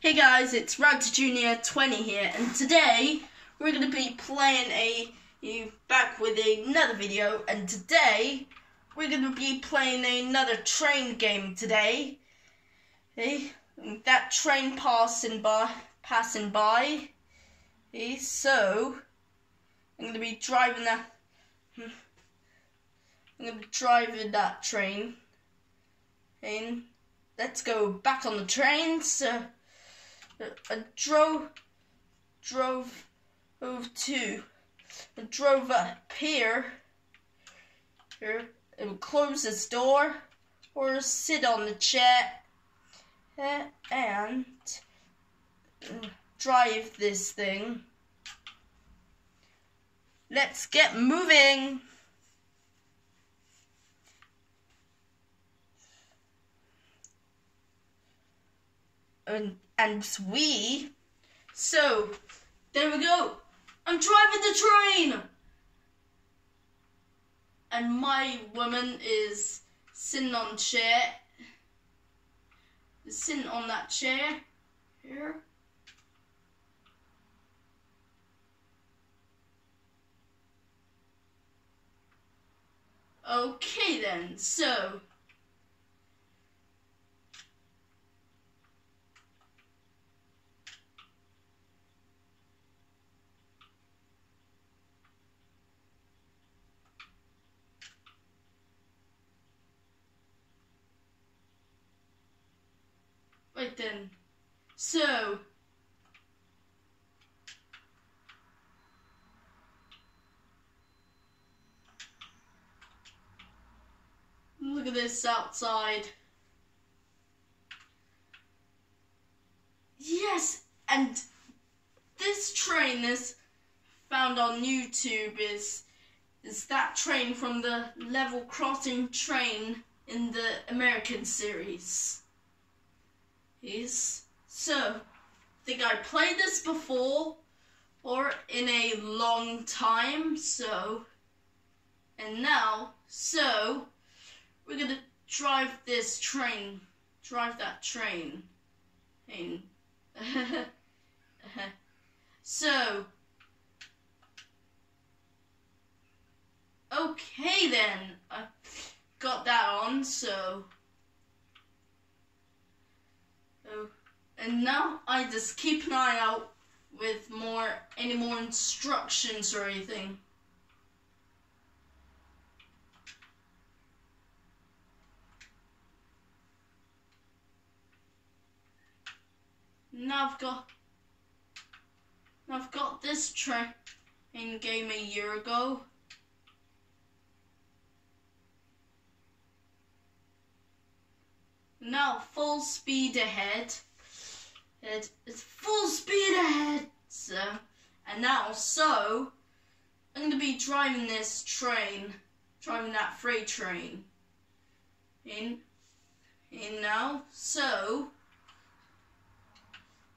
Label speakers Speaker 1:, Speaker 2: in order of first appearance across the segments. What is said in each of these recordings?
Speaker 1: Hey guys, it's Rags Junior 20 here, and today we're going to be playing a, you back with another video, and today we're going to be playing another train game today. Okay, that train passing by, passing by. Okay, so I'm going to be driving that. Hmm, I'm going to be driving that train. And let's go back on the train. So I drove drove over to I drove up here here and close this door or sit on the chair and uh, drive this thing. Let's get moving. And and we. So there we go. I'm driving the train, and my woman is sitting on chair. Sitting on that chair here. Okay then, so Then. So. Look at this outside. Yes, and this train is found on YouTube is is that train from the level crossing train in the American series is so I think I played this before or in a long time so and now so we're gonna drive this train drive that train and so okay then I got that on so and now I just keep an eye out with more any more instructions or anything. Now I've got I've got this train game a year ago. Now full speed ahead. It is full speed ahead. So, and now, so I'm going to be driving this train, driving that freight train. In, in now, so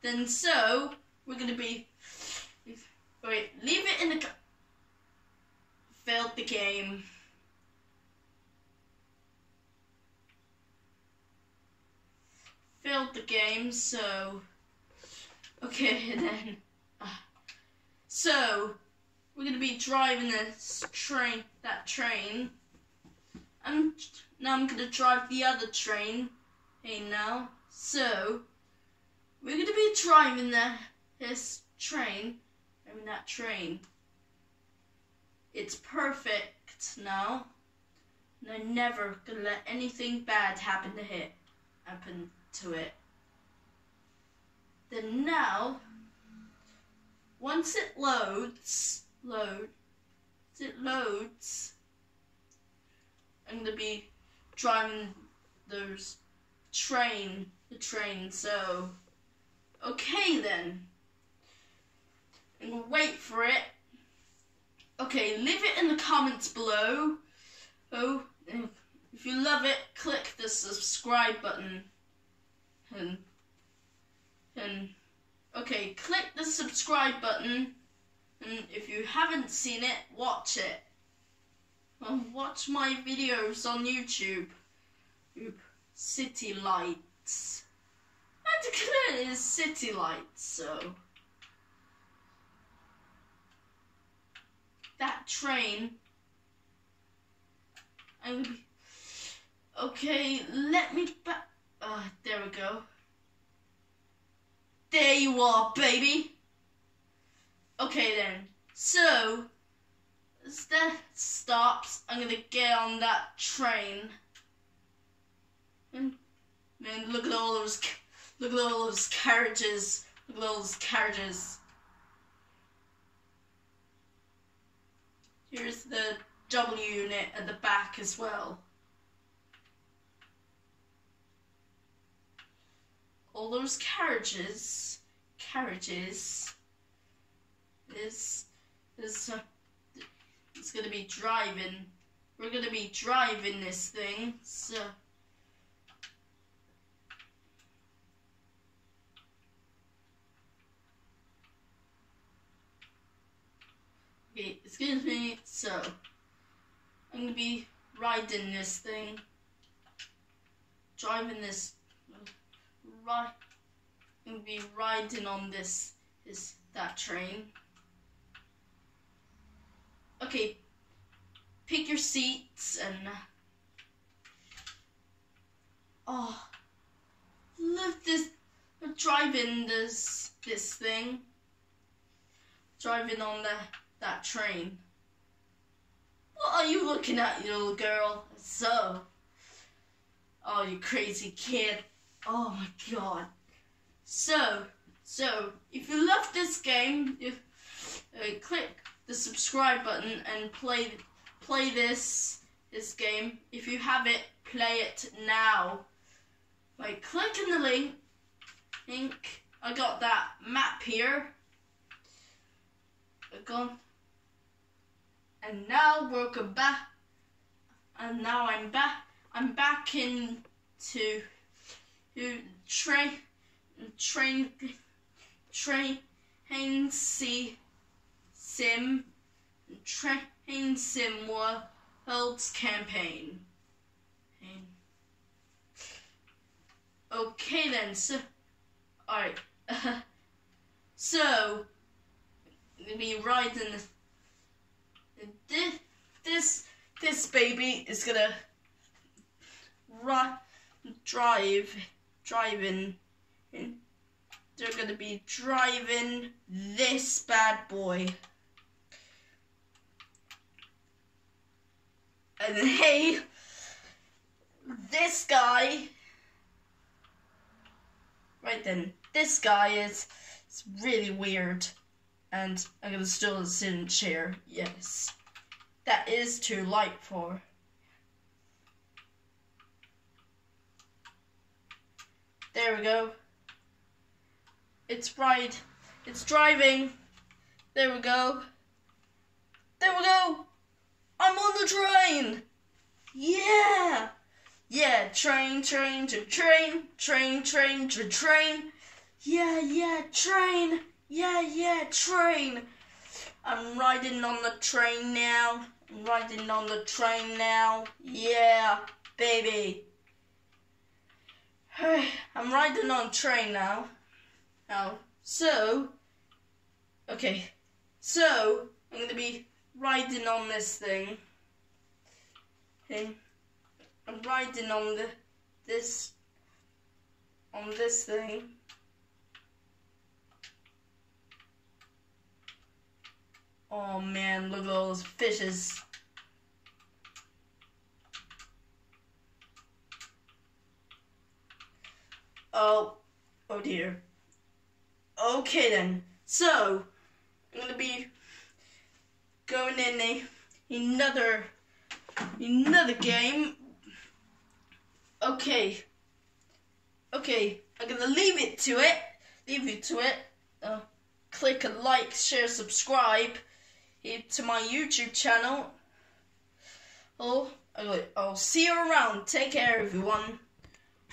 Speaker 1: then so we're going to be. Wait, leave it in the. Failed the game. Failed the game, so okay then. Uh, so we're gonna be driving this train, that train, and now I'm gonna drive the other train. Hey now, so we're gonna be driving the this train. I mean that train. It's perfect now. And I'm never gonna let anything bad happen to it. Happen to it. Then now, once it loads, load, it loads, I'm gonna be driving those train, the train, so, okay then. I'm gonna wait for it. Okay, leave it in the comments below. Oh, if you love it, click the subscribe button and and okay click the subscribe button and if you haven't seen it watch it well, watch my videos on YouTube City Lights to clear his city lights, so. That train. I'm gonna be. Okay, let me back. Uh, there we go. There you are, baby. Okay then. So, as that stops, I'm gonna get on that train. And man, look at all those, look at all those carriages. Look at all those carriages. Here's the W unit at the back as well. All those carriages, carriages, is, is, uh, it's gonna be driving. We're gonna be driving this thing, so. Okay, excuse me, so. I'm gonna be riding this thing. Driving this. Right. I'm be riding on this, this, that train. Okay, pick your seats and. Oh, look this. Driving this this thing. Driving on the that train. What are you looking at, you little girl? So. Oh, you crazy kid. Oh my god. So, so, if you love this game, if, uh, click the subscribe button and play play this this game. If you have it, play it now. By clicking the link, link, I got that map here. Gone. And now we're back. And now I'm back. I'm back into train, train, train, see sim, train sim world's campaign. Okay then, so, alright, so, we'll be riding this, this, this baby is gonna run, drive, driving, they're gonna be driving this bad boy. And hey, this guy Right then, this guy is, is really weird. And I'm gonna still sit in chair. Yes. That is too light for. There we go. It's right. It's driving. There we go. There we go. I'm on the train. Yeah. Yeah, train, train, to train, train, train, to train. Yeah, yeah, train. Yeah, yeah, train. I'm riding on the train now. I'm riding on the train now. Yeah, baby. I'm riding on train now. Now, so, okay, so I'm gonna be riding on this thing. Okay. I'm riding on the this on this thing. Oh man, look at all those fishes. Oh, oh dear. Okay then, so I'm gonna be going in a another another game Okay. Okay, I'm gonna leave it to it. Leave it to it. Uh, click a like, share, subscribe to my YouTube channel. Oh, I'll see you around. Take care, everyone.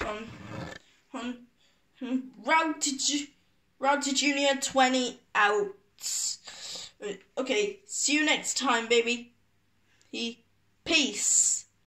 Speaker 1: Um, um, Routy Route to Junior 20 out. Okay, see you next time, baby. Peace.